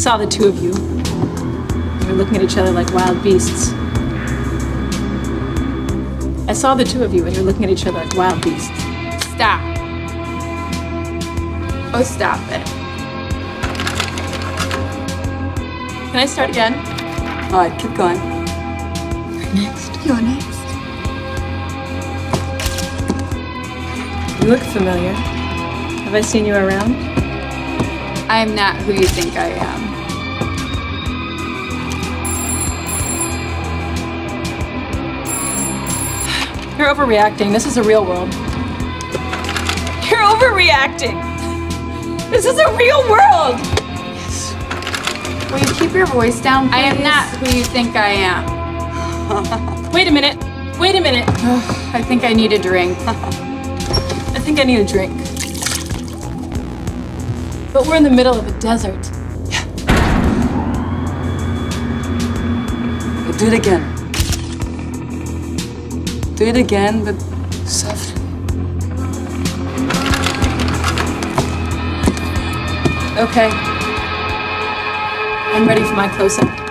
saw the two of you. You were looking at each other like wild beasts. I saw the two of you and you're looking at each other like wild beasts. Stop. Oh, stop it. Can I start again? All right, keep going. Next. You're next. You look familiar. Have I seen you around? I am not who you think I am. You're overreacting. This is a real world. You're overreacting. This is a real world. Will you keep your voice down, I am not who you think I am. Wait a minute. Wait a minute. I think I need a drink. I think I need a drink. But we're in the middle of a desert. yeah Do it again. Do it again, but softly. Okay. I'm ready for my close-up.